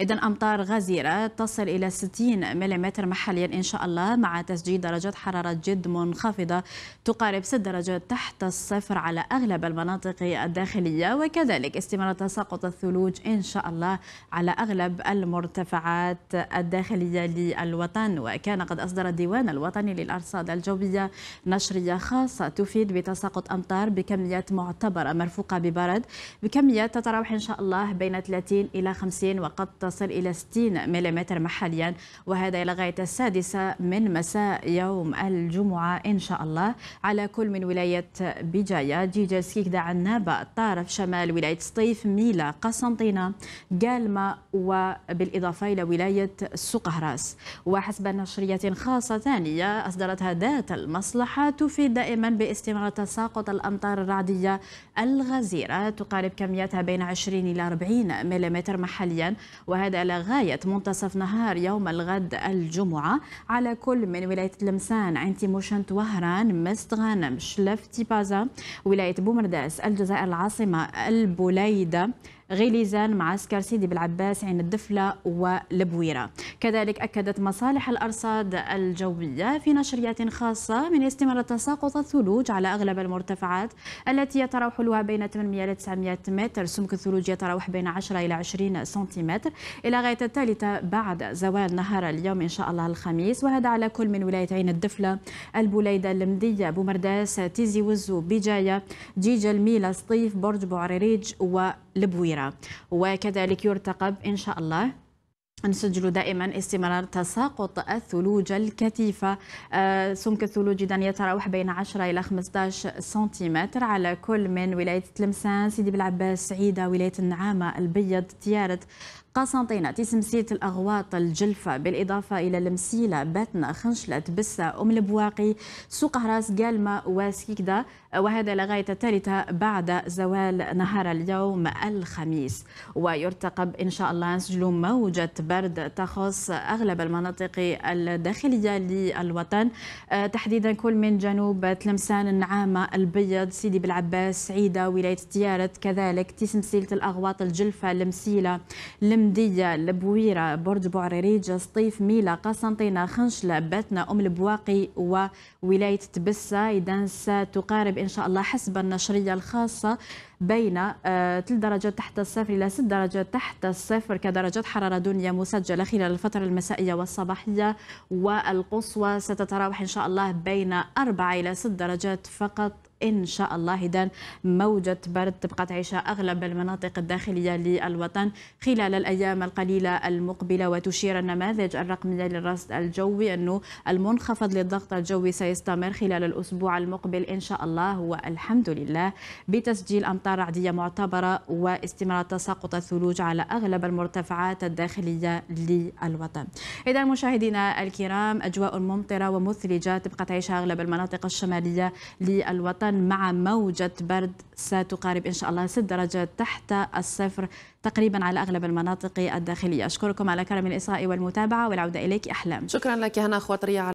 إذا أمطار غزيرة تصل إلى 60 ملم محليا إن شاء الله مع تسجيل درجات حرارة جد منخفضة تقارب 6 درجات تحت الصفر على أغلب المناطق الداخلية. وكذلك استمرار تساقط الثلوج إن شاء الله على أغلب المرتفعات الداخلية للوطن. وكان قد أصدر الديوان الوطني للأرصاد الجوية نشرية خاصة تفيد بتساقط أمطار بكميات معتبرة مرفوقة ببرد بكميات تتراوح إن شاء الله بين 30 إلى 50 50 وقد تصل إلى 60 ملم محليا وهذا إلى غاية السادسة من مساء يوم الجمعة إن شاء الله. على كل من ولاية بجاية جيجا سكيكدا عنابة طارف شمال ولاية سطيف ميلا قسنطينة قالمة وبالإضافة إلى ولاية سقهراس. وحسب نشرية خاصة ثانية أصدرتها ذات المصلحة تفيد دائما باستمرار تساقط الأمطار الرعدية الغزيرة تقارب كمياتها بين 20 إلى 40 ملم محليا. حاليا وهذا إلى غاية منتصف نهار يوم الغد الجمعة على كل من ولاية لمسان عين تيموشنت وهران مستغانم شلف تيبازا ولاية بومرداس الجزائر العاصمة البوليدة غليزان معسكر سيدي بالعباس عين الدفلة والبويرة. كذلك أكدت مصالح الأرصاد الجوية في نشريات خاصة من استمرار تساقط الثلوج على أغلب المرتفعات التي يتراوح علوها بين 800 إلى 900 متر. سمك الثلوج يتراوح بين 10 إلى 20 سنتيمتر إلى غاية الثالثة بعد زوال نهار اليوم إن شاء الله الخميس. وهذا على كل من ولاية عين الدفلة البوليدة المدية بومرداس تيزي وزو بجاية جيجل ميلة سطيف برج بوعريريج والبويرة وكذلك يرتقب إن شاء الله نسجل دائما استمرار تساقط الثلوج الكثيفة. آه، سمك الثلوج إذا يتراوح بين 10 إلى 15 سنتيمتر على كل من ولاية تلمسان سيدي بالعباس سعيدة ولاية النعامة البيض تيارة قسنطينة. تسمسية الأغواط الجلفة بالإضافة إلى المسيلة باتنا خنشلة بسة أم البواقي سوق هراس قالمة وسكيكدا. وهذا لغاية الثالثة بعد زوال نهار اليوم الخميس. ويرتقب إن شاء الله نسجل موجة برد تخص أغلب المناطق الداخلية للوطن. آه، تحديدا كل من جنوب تلمسان النعامة البيض سيدي بالعباس سعيدة ولاية تيارت كذلك تسمسيلة الأغواط الجلفة المسيلة المدية البويرة برج بوعريريج سطيف ميلا قسنطينة خنشلة باتنا أم البواقي وولاية تبسة. إذا ستقارب إن شاء الله حسب النشرية الخاصة. بين آه، ثلاث درجات تحت الصفر إلى ست درجات تحت الصفر كدرجات حرارة دنيا مسجلة خلال الفترة المسائية والصباحية والقصوى. ستتراوح إن شاء الله بين أربعة إلى ست درجات فقط إن شاء الله. إذا موجة برد تبقى تعيش أغلب المناطق الداخلية للوطن خلال الأيام القليلة المقبلة وتشير النماذج الرقمية للرصد الجوي أنه المنخفض للضغط الجوي سيستمر خلال الأسبوع المقبل إن شاء الله. والحمد لله. بتسجيل أمطار رعدية معتبرة واستمرار تساقط الثلوج على أغلب المرتفعات الداخلية للوطن. إذا مشاهدينا الكرام أجواء ممطرة ومثلجة تبقى تعيش أغلب المناطق الشمالية للوطن. مع موجة برد ستقارب إن شاء الله 6 درجات تحت الصفر تقريبا على أغلب المناطق الداخلية. أشكركم على كرم الإصغاء والمتابعة والعودة إليك. أحلام. شكرا لك هنا أخوات ريا